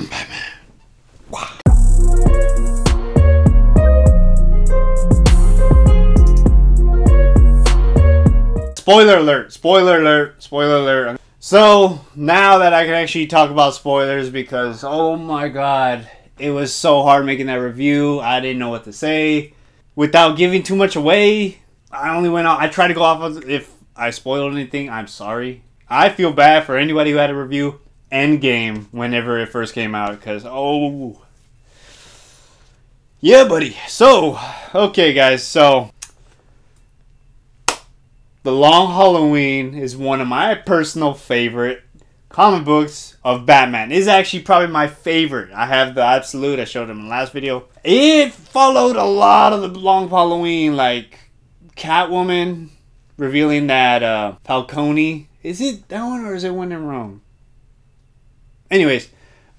I'm Batman. Spoiler alert! Spoiler alert! Spoiler alert! So now that I can actually talk about spoilers because oh my god, it was so hard making that review. I didn't know what to say without giving too much away. I only went out. I tried to go off of if I spoiled anything. I'm sorry. I feel bad for anybody who had a review Endgame whenever it first came out because oh yeah, buddy. So okay, guys. So the Long Halloween is one of my personal favorite comic books of Batman. Is actually probably my favorite. I have the Absolute. I showed them in the last video. It followed a lot of the Long Halloween, like Catwoman revealing that uh, Falcone. Is it that one or is it one in Rome? Anyways,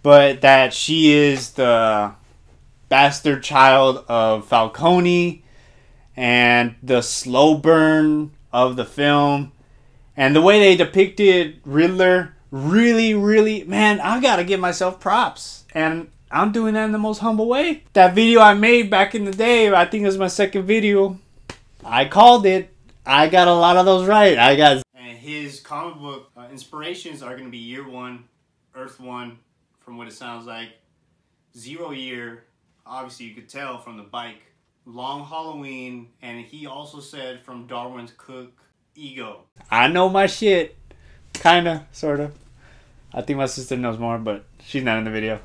but that she is the bastard child of Falcone and the slow burn of the film and the way they depicted Riddler really really man I got to give myself props and I'm doing that in the most humble way. That video I made back in the day, I think it was my second video. I called it. I got a lot of those right. I got and his comic book uh, inspirations are going to be Year 1, Earth 1 from what it sounds like. Zero Year, obviously you could tell from the bike Long Halloween, and he also said from Darwyn's Cooke Ego. I know my shit. Kinda, sorta. I think my sister knows more, but she's not in the video.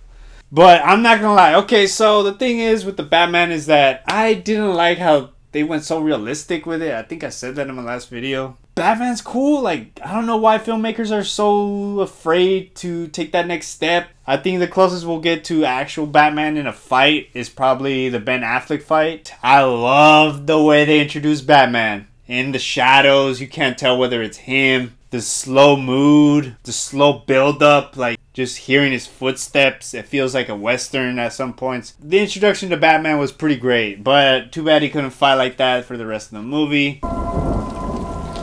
But I'm not gonna lie. Okay, so the thing is with the Batman is that I didn't like how they went so realistic with it. I think I said that in my last video. Batman's cool. Like, I don't know why filmmakers are so afraid to take that next step. I think the closest we'll get to actual Batman in a fight is probably the Ben Affleck fight. I love the way they introduced Batman. In the shadows, you can't tell whether it's him. The slow mood, the slow build up, like just hearing his footsteps, it feels like a western at some points. The introduction to Batman was pretty great, but too bad he couldn't fight like that for the rest of the movie.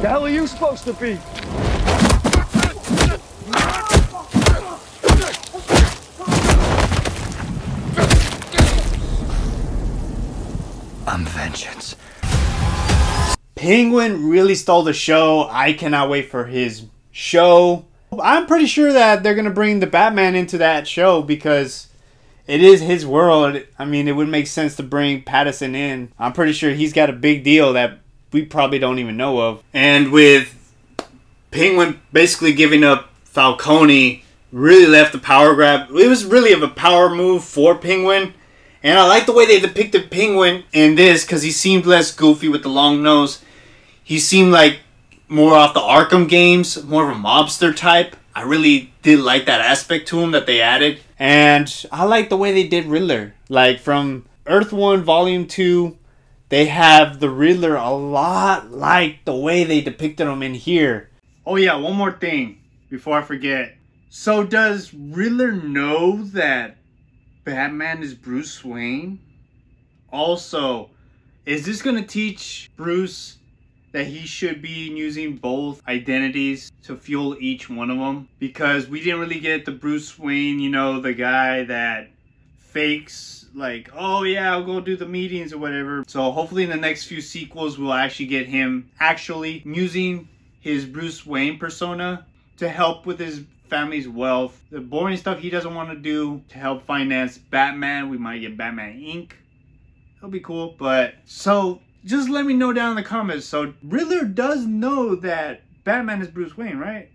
The hell are you supposed to be? I'm vengeance. Penguin really stole the show. I cannot wait for his show. I'm pretty sure that they're going to bring the Batman into that show because it is his world. I mean, it would make sense to bring Pattinson in. I'm pretty sure he's got a big deal that we probably don't even know of. And with Penguin basically giving up Falcone, really left the power grab. It was really of a power move for Penguin. And I like the way they depicted Penguin in this because he seemed less goofy with the long nose. He seemed like more off the Arkham games, more of a mobster type. I really did like that aspect to him that they added. And I like the way they did Riddler. Like from Earth 1 Volume 2, they have the Riddler a lot like the way they depicted him in here. Oh yeah, one more thing before I forget. So does Riddler know that Batman is Bruce Wayne? Also, is this going to teach Bruce that he should be using both identities to fuel each one of them? Because we didn't really get the Bruce Wayne, you know, the guy that fakes like, oh yeah, I'll go do the meetings or whatever. So hopefully in the next few sequels, we'll actually get him actually using his Bruce Wayne persona to help with his family's wealth. The boring stuff he doesn't want to do to help finance Batman. We might get Batman Inc. it'll be cool. But so just let me know down in the comments. So Riddler does know that Batman is Bruce Wayne, right?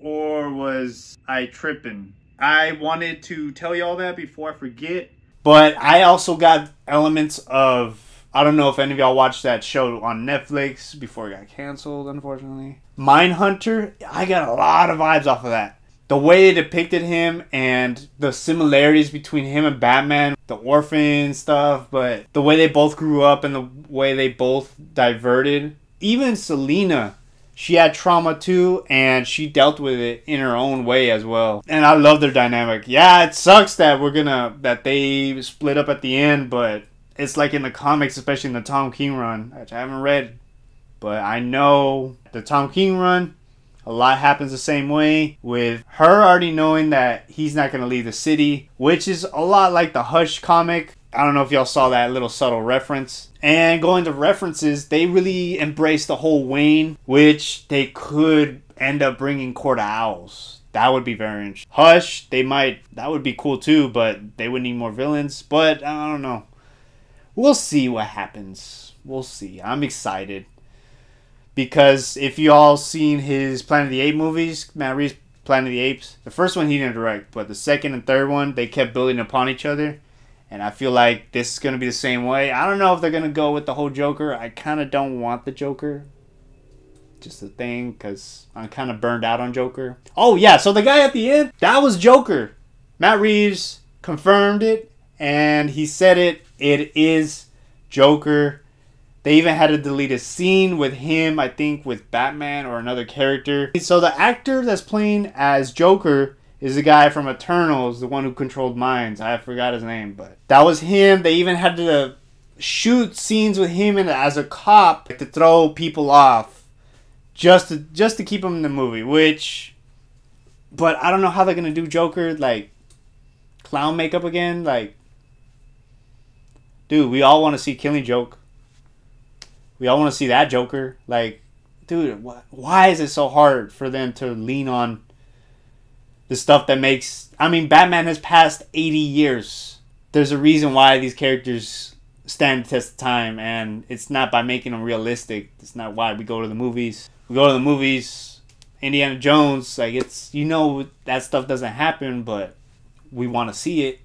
Or was I tripping? I wanted to tell y'all that before I forget. But I also got elements of I don't know if any of y'all watched that show on Netflix before it got canceled, unfortunately. Mindhunter, I got a lot of vibes off of that. The way they depicted him and the similarities between him and Batman, the orphan stuff, but the way they both grew up and the way they both diverted. Even Selina, she had trauma too, and she dealt with it in her own way as well. And I love their dynamic. Yeah, it sucks that we're gonna that they split up at the end, but it's like in the comics, especially in the Tom King run, which I haven't read, but I know the Tom King run. A lot happens the same way with her already knowing that he's not going to leave the city, which is a lot like the Hush comic. I don't know if y'all saw that little subtle reference. And going to references, they really embrace the whole Wayne, which they could end up bringing Court of Owls. That would be very interesting. Hush, they might, that would be cool too, but they would need more villains. But I don't know. We'll see what happens. We'll see. I'm excited. Because if y'all seen his Planet of the Apes movies, Matt Reeves' Planet of the Apes, the first one he didn't direct, but the second and third one, they kept building upon each other. And I feel like this is going to be the same way. I don't know if they're going to go with the whole Joker. I kind of don't want the Joker just a thing because I'm kind of burned out on Joker. Oh yeah, so the guy at the end that was Joker. Matt Reeves confirmed it, and he said it. It is Joker. They even had to delete a scene with him, I think, with Batman or another character. So the actor that's playing as Joker is the guy from Eternals, the one who controlled minds. I forgot his name, but that was him. They even had to shoot scenes with him as a cop to throw people off just to just to keep him in the movie. Which, but I don't know how they're gonna do Joker like clown makeup again. Like, dude, we all want to see Killing Joke. We all want to see that Joker. Like, dude, wh- why is it so hard for them to lean on the stuff that makes? I mean, Batman has passed eighty years. There's a reason why these characters stand the test of time, and it's not by making them realistic. It's not why we go to the movies we go to the movies, Indiana Jones, like it's you know that stuff doesn't happen, but we want to see it.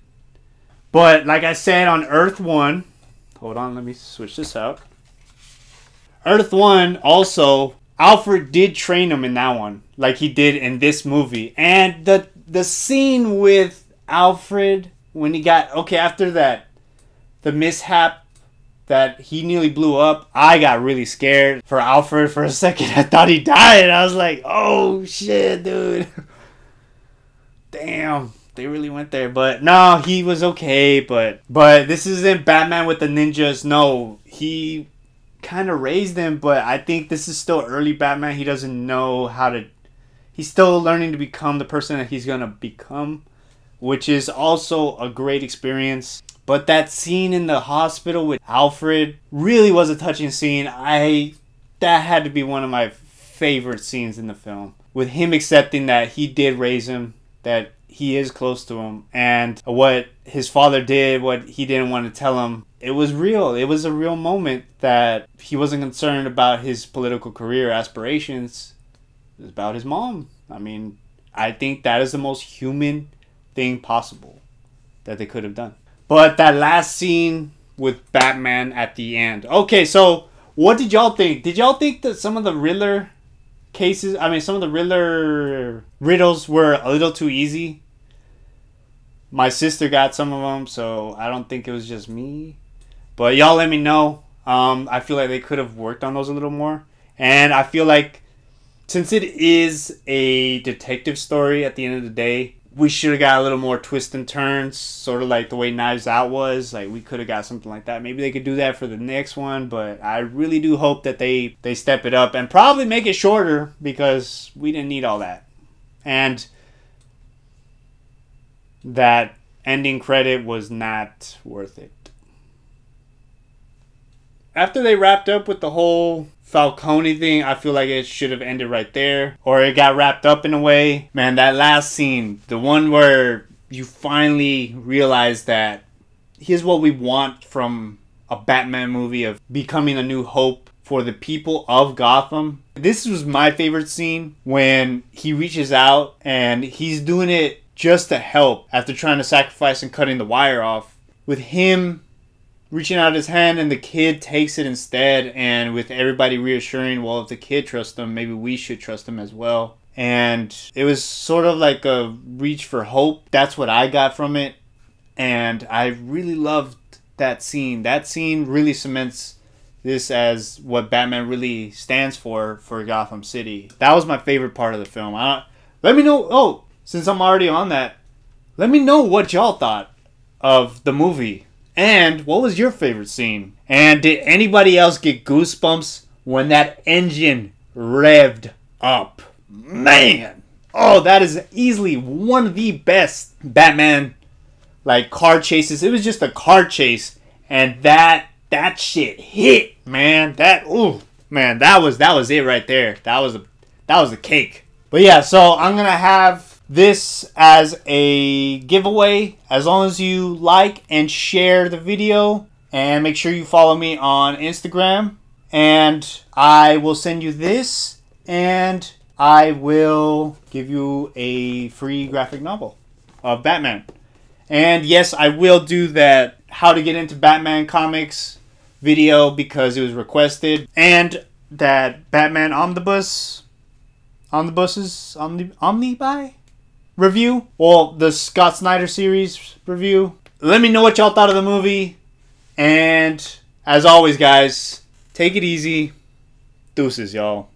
But like I said on Earth One, hold on, let me switch this out. Earth One also Alfred did train him in that one, like he did in this movie, and the the scene with Alfred when he got okay after that the mishap that he nearly blew up, I got really scared for Alfred for a second. I thought he died. I was like, oh shit, dude. Damn. They really went there, but no, he was okay. But but this isn't Batman with the ninjas. No, he kind of raised him, but I think this is still early Batman. He doesn't know how to. He's still learning to become the person that he's gonna become, which is also a great experience. But that scene in the hospital with Alfred really was a touching scene. I that had to be one of my favorite scenes in the film. With him accepting that he did raise him, that he is close to him, and what his father did, what he didn't want to tell him. It was real. It was a real moment that he wasn't concerned about his political career aspirations. It was about his mom. I mean, I think that is the most human thing possible that they could have done. But that last scene with Batman at the end. Okay, so what did y'all think? Did y'all think that some of the Riddler cases, I mean, some of the Riddler riddles were a little too easy? My sister got some of them, so I don't think it was just me. But y'all let me know. Um, I feel like they could have worked on those a little more. And I feel like since it is a detective story at the end of the day, we should have got a little more twists and turns, sort of like the way Knives Out was. Like we could have got something like that. Maybe they could do that for the next one, but I really do hope that they they step it up and probably make it shorter because we didn't need all that. And that ending credit was not worth it. After they wrapped up with the whole Falcone thing, I feel like it should have ended right there. Or it got wrapped up in a way. Man, that last scene, the one where you finally realize that here's what we want from a Batman movie of becoming a new hope for the people of Gotham. This was my favorite scene when he reaches out and he's doing it just to help after trying to sacrifice and cutting the wire off. With him reaching out his hand and the kid takes it instead and with everybody reassuring well if the kid trusts him maybe we should trust him as well. And it was sort of like a reach for hope. That's what i got from it. And i really loved that scene. That scene really cements this as what batman really stands for for gotham city. That was my favorite part of the film. I, let me know oh since i'm already on that let me know what y'all thought of the movie and what was your favorite scene? And did anybody else get goosebumps when that engine revved up? man, oh, that is easily one of the best Batman like car chases. It was just a car chase, and that that shit hit, man. That ooh, man, that was that was it right there. That was a that was a cake. But yeah, so I'm gonna have this as a giveaway as long as you like and share the video and make sure you follow me on Instagram and I will send you this and I will give you a free graphic novel of Batman. And yes, I will do that how to get into Batman comics video because it was requested and that Batman omnibus omnibuses omni omnibuy review well the Scott Snyder series review. Let me know what y'all thought of the movie. And as always guys take it easy. Deuces y'all